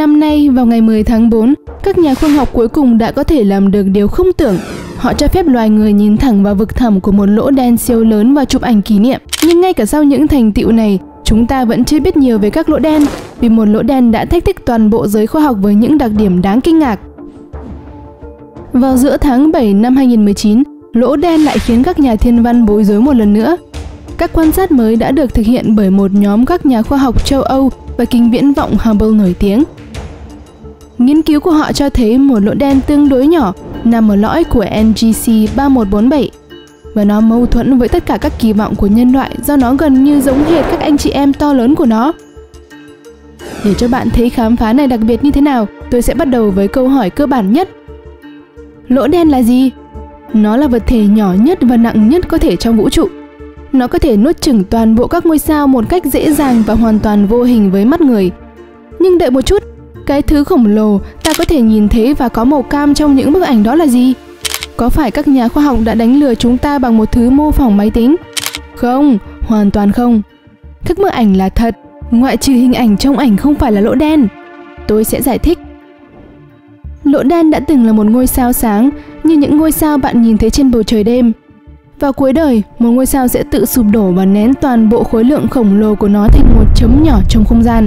Năm nay, vào ngày 10 tháng 4, các nhà khoa học cuối cùng đã có thể làm được điều không tưởng. Họ cho phép loài người nhìn thẳng vào vực thẳm của một lỗ đen siêu lớn và chụp ảnh kỷ niệm. Nhưng ngay cả sau những thành tựu này, chúng ta vẫn chưa biết nhiều về các lỗ đen, vì một lỗ đen đã thách thức toàn bộ giới khoa học với những đặc điểm đáng kinh ngạc. Vào giữa tháng 7 năm 2019, lỗ đen lại khiến các nhà thiên văn bối rối một lần nữa. Các quan sát mới đã được thực hiện bởi một nhóm các nhà khoa học châu Âu và kính viễn vọng Hubble nổi tiếng. Nghiên cứu của họ cho thấy một lỗ đen tương đối nhỏ nằm ở lõi của NGC 3147 và nó mâu thuẫn với tất cả các kỳ vọng của nhân loại do nó gần như giống hệt các anh chị em to lớn của nó. Để cho bạn thấy khám phá này đặc biệt như thế nào, tôi sẽ bắt đầu với câu hỏi cơ bản nhất. Lỗ đen là gì? Nó là vật thể nhỏ nhất và nặng nhất có thể trong vũ trụ. Nó có thể nuốt chửng toàn bộ các ngôi sao một cách dễ dàng và hoàn toàn vô hình với mắt người. Nhưng đợi một chút, cái thứ khổng lồ ta có thể nhìn thấy và có màu cam trong những bức ảnh đó là gì? Có phải các nhà khoa học đã đánh lừa chúng ta bằng một thứ mô phỏng máy tính? Không, hoàn toàn không. Các bức ảnh là thật, ngoại trừ hình ảnh trong ảnh không phải là lỗ đen. Tôi sẽ giải thích. Lỗ đen đã từng là một ngôi sao sáng, như những ngôi sao bạn nhìn thấy trên bầu trời đêm. Vào cuối đời, một ngôi sao sẽ tự sụp đổ và nén toàn bộ khối lượng khổng lồ của nó thành một chấm nhỏ trong không gian.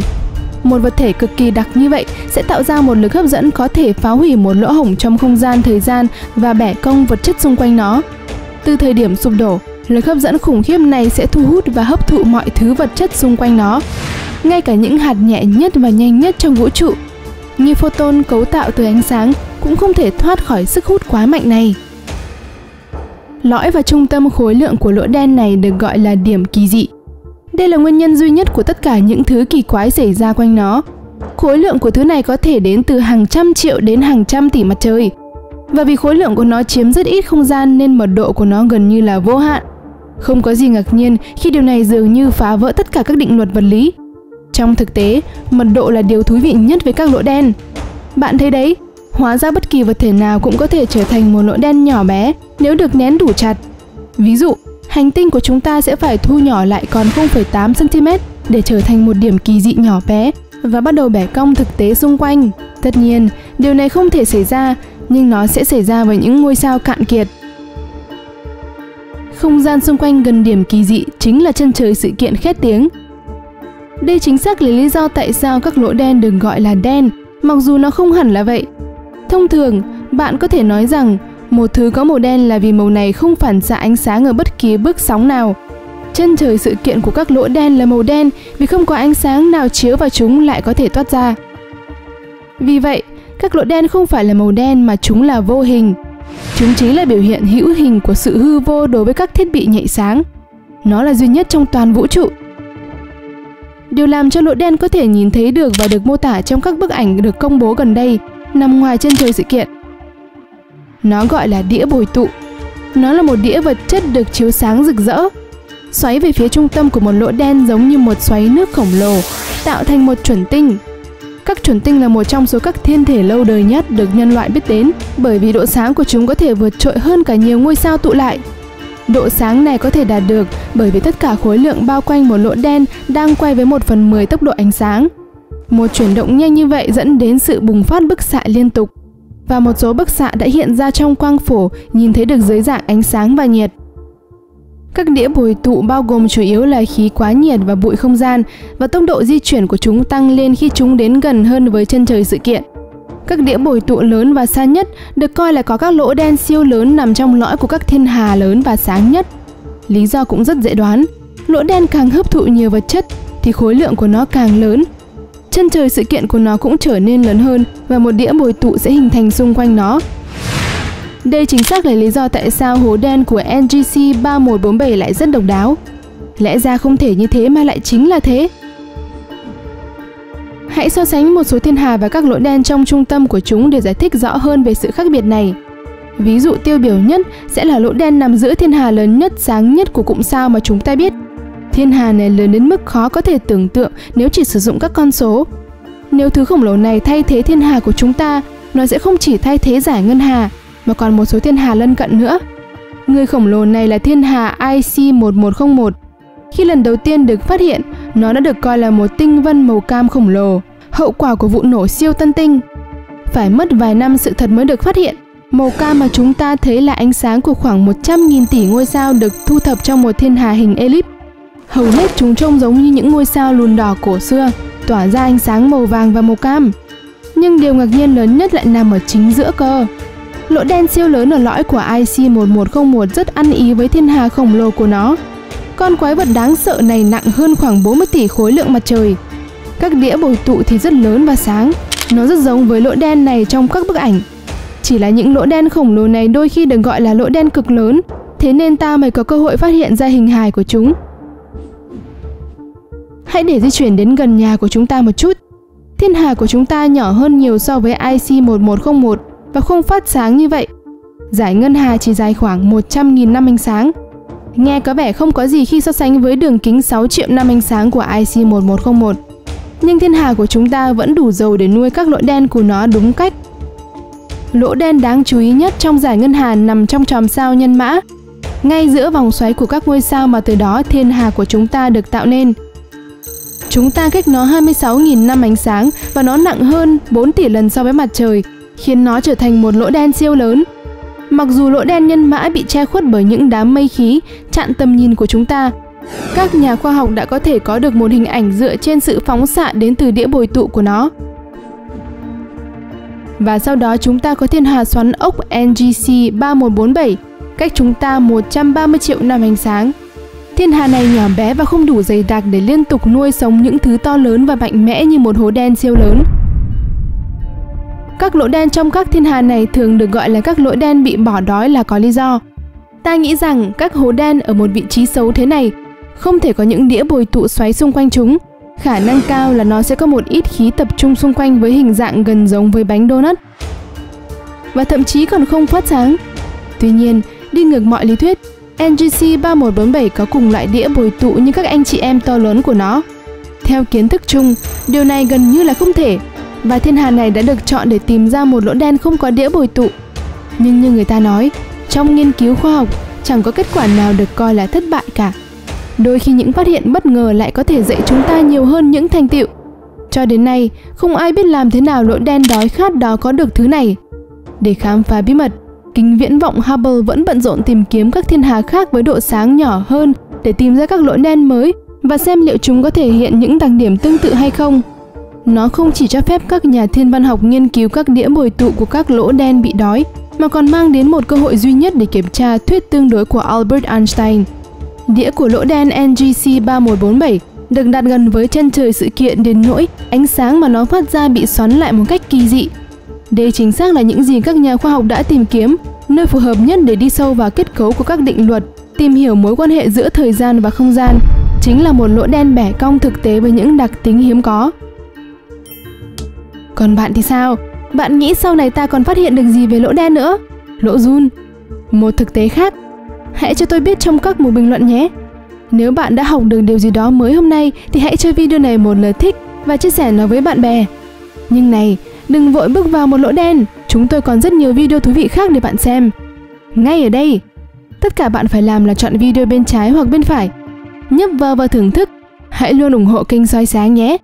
Một vật thể cực kỳ đặc như vậy sẽ tạo ra một lực hấp dẫn có thể phá hủy một lỗ hổng trong không gian thời gian và bẻ cong vật chất xung quanh nó. Từ thời điểm sụp đổ, lực hấp dẫn khủng khiếp này sẽ thu hút và hấp thụ mọi thứ vật chất xung quanh nó. Ngay cả những hạt nhẹ nhất và nhanh nhất trong vũ trụ, như photon cấu tạo từ ánh sáng cũng không thể thoát khỏi sức hút quá mạnh này. Lõi và trung tâm khối lượng của lỗ đen này được gọi là điểm kỳ dị. Đây là nguyên nhân duy nhất của tất cả những thứ kỳ quái xảy ra quanh nó. Khối lượng của thứ này có thể đến từ hàng trăm triệu đến hàng trăm tỷ mặt trời. Và vì khối lượng của nó chiếm rất ít không gian nên mật độ của nó gần như là vô hạn. Không có gì ngạc nhiên khi điều này dường như phá vỡ tất cả các định luật vật lý. Trong thực tế, mật độ là điều thú vị nhất với các lỗ đen. Bạn thấy đấy, hóa ra bất kỳ vật thể nào cũng có thể trở thành một lỗ đen nhỏ bé nếu được nén đủ chặt. Ví dụ, hành tinh của chúng ta sẽ phải thu nhỏ lại còn 0,8 cm để trở thành một điểm kỳ dị nhỏ bé và bắt đầu bẻ cong thực tế xung quanh. Tất nhiên, điều này không thể xảy ra, nhưng nó sẽ xảy ra với những ngôi sao cạn kiệt. Không gian xung quanh gần điểm kỳ dị chính là chân trời sự kiện khét tiếng. Đây chính xác là lý do tại sao các lỗ đen được gọi là đen, mặc dù nó không hẳn là vậy. Thông thường, bạn có thể nói rằng một thứ có màu đen là vì màu này không phản xạ ánh sáng ở bất kỳ bước sóng nào. Chân trời sự kiện của các lỗ đen là màu đen vì không có ánh sáng nào chiếu vào chúng lại có thể toát ra. Vì vậy, các lỗ đen không phải là màu đen mà chúng là vô hình. Chúng chính là biểu hiện hữu hình của sự hư vô đối với các thiết bị nhạy sáng. Nó là duy nhất trong toàn vũ trụ. Điều làm cho lỗ đen có thể nhìn thấy được và được mô tả trong các bức ảnh được công bố gần đây nằm ngoài chân trời sự kiện. Nó gọi là đĩa bồi tụ. Nó là một đĩa vật chất được chiếu sáng rực rỡ, xoáy về phía trung tâm của một lỗ đen giống như một xoáy nước khổng lồ, tạo thành một chuẩn tinh. Các chuẩn tinh là một trong số các thiên thể lâu đời nhất được nhân loại biết đến, bởi vì độ sáng của chúng có thể vượt trội hơn cả nhiều ngôi sao tụ lại. Độ sáng này có thể đạt được bởi vì tất cả khối lượng bao quanh một lỗ đen đang quay với 1 phần 10 tốc độ ánh sáng. Một chuyển động nhanh như vậy dẫn đến sự bùng phát bức xạ liên tục và một số bức xạ đã hiện ra trong quang phổ nhìn thấy được dưới dạng ánh sáng và nhiệt. Các đĩa bồi tụ bao gồm chủ yếu là khí quá nhiệt và bụi không gian và tốc độ di chuyển của chúng tăng lên khi chúng đến gần hơn với chân trời sự kiện. Các đĩa bồi tụ lớn và xa nhất được coi là có các lỗ đen siêu lớn nằm trong lõi của các thiên hà lớn và sáng nhất. Lý do cũng rất dễ đoán, lỗ đen càng hấp thụ nhiều vật chất thì khối lượng của nó càng lớn chân trời sự kiện của nó cũng trở nên lớn hơn và một đĩa bồi tụ sẽ hình thành xung quanh nó. Đây chính xác là lý do tại sao hố đen của NGC 3147 lại rất độc đáo. Lẽ ra không thể như thế mà lại chính là thế. Hãy so sánh một số thiên hà và các lỗ đen trong trung tâm của chúng để giải thích rõ hơn về sự khác biệt này. Ví dụ tiêu biểu nhất sẽ là lỗ đen nằm giữa thiên hà lớn nhất sáng nhất của cụm sao mà chúng ta biết, Thiên hà này lớn đến mức khó có thể tưởng tượng nếu chỉ sử dụng các con số. Nếu thứ khổng lồ này thay thế thiên hà của chúng ta, nó sẽ không chỉ thay thế giải ngân hà, mà còn một số thiên hà lân cận nữa. Người khổng lồ này là thiên hà IC1101. Khi lần đầu tiên được phát hiện, nó đã được coi là một tinh vân màu cam khổng lồ. hậu quả của vụ nổ siêu tân tinh. Phải mất vài năm sự thật mới được phát hiện. Màu cam mà chúng ta thấy là ánh sáng của khoảng 100.000 tỷ ngôi sao được thu thập trong một thiên hà hình elip. Hầu hết chúng trông giống như những ngôi sao lùn đỏ cổ xưa, tỏa ra ánh sáng màu vàng và màu cam. Nhưng điều ngạc nhiên lớn nhất lại nằm ở chính giữa cơ. Lỗ đen siêu lớn ở lõi của IC1101 rất ăn ý với thiên hà khổng lồ của nó. Con quái vật đáng sợ này nặng hơn khoảng 40 tỷ khối lượng mặt trời. Các đĩa bồi tụ thì rất lớn và sáng. Nó rất giống với lỗ đen này trong các bức ảnh. Chỉ là những lỗ đen khổng lồ này đôi khi được gọi là lỗ đen cực lớn, thế nên ta mới có cơ hội phát hiện ra hình hài của chúng. Hãy để di chuyển đến gần nhà của chúng ta một chút. Thiên hà của chúng ta nhỏ hơn nhiều so với IC1101 và không phát sáng như vậy. Giải ngân hà chỉ dài khoảng 100.000 năm ánh sáng. Nghe có vẻ không có gì khi so sánh với đường kính 6 triệu năm ánh sáng của IC1101. Nhưng thiên hà của chúng ta vẫn đủ dầu để nuôi các lỗ đen của nó đúng cách. Lỗ đen đáng chú ý nhất trong giải ngân hà nằm trong chòm sao nhân mã, ngay giữa vòng xoáy của các ngôi sao mà từ đó thiên hà của chúng ta được tạo nên. Chúng ta cách nó 26.000 năm ánh sáng và nó nặng hơn 4 tỷ lần so với mặt trời, khiến nó trở thành một lỗ đen siêu lớn. Mặc dù lỗ đen nhân mã bị che khuất bởi những đám mây khí chặn tầm nhìn của chúng ta, các nhà khoa học đã có thể có được một hình ảnh dựa trên sự phóng xạ đến từ đĩa bồi tụ của nó. Và sau đó chúng ta có thiên hà xoắn ốc NGC 3147, cách chúng ta 130 triệu năm ánh sáng. Thiên hà này nhỏ bé và không đủ dày đặc để liên tục nuôi sống những thứ to lớn và mạnh mẽ như một hố đen siêu lớn. Các lỗ đen trong các thiên hà này thường được gọi là các lỗ đen bị bỏ đói là có lý do. Ta nghĩ rằng các hố đen ở một vị trí xấu thế này không thể có những đĩa bồi tụ xoáy xung quanh chúng. Khả năng cao là nó sẽ có một ít khí tập trung xung quanh với hình dạng gần giống với bánh donut. Và thậm chí còn không phát sáng. Tuy nhiên, đi ngược mọi lý thuyết, NGC 3147 có cùng loại đĩa bồi tụ như các anh chị em to lớn của nó. Theo kiến thức chung, điều này gần như là không thể và thiên hà này đã được chọn để tìm ra một lỗ đen không có đĩa bồi tụ. Nhưng như người ta nói, trong nghiên cứu khoa học chẳng có kết quả nào được coi là thất bại cả. Đôi khi những phát hiện bất ngờ lại có thể dạy chúng ta nhiều hơn những thành tựu. Cho đến nay, không ai biết làm thế nào lỗ đen đói khát đó có được thứ này. Để khám phá bí mật, kính viễn vọng Hubble vẫn bận rộn tìm kiếm các thiên hà khác với độ sáng nhỏ hơn để tìm ra các lỗ đen mới và xem liệu chúng có thể hiện những đặc điểm tương tự hay không. Nó không chỉ cho phép các nhà thiên văn học nghiên cứu các đĩa bồi tụ của các lỗ đen bị đói, mà còn mang đến một cơ hội duy nhất để kiểm tra thuyết tương đối của Albert Einstein. Đĩa của lỗ đen NGC 3147 được đặt gần với chân trời sự kiện đến nỗi ánh sáng mà nó phát ra bị xoắn lại một cách kỳ dị. Đây chính xác là những gì các nhà khoa học đã tìm kiếm, nơi phù hợp nhất để đi sâu vào kết cấu của các định luật, tìm hiểu mối quan hệ giữa thời gian và không gian, chính là một lỗ đen bẻ cong thực tế với những đặc tính hiếm có. Còn bạn thì sao? Bạn nghĩ sau này ta còn phát hiện được gì về lỗ đen nữa? Lỗ run. Một thực tế khác. Hãy cho tôi biết trong các mục bình luận nhé. Nếu bạn đã học được điều gì đó mới hôm nay thì hãy cho video này một lời thích và chia sẻ nó với bạn bè. Nhưng này, đừng vội bước vào một lỗ đen, chúng tôi còn rất nhiều video thú vị khác để bạn xem. Ngay ở đây, tất cả bạn phải làm là chọn video bên trái hoặc bên phải. Nhấp vào và thưởng thức. Hãy luôn ủng hộ kênh soi sáng nhé.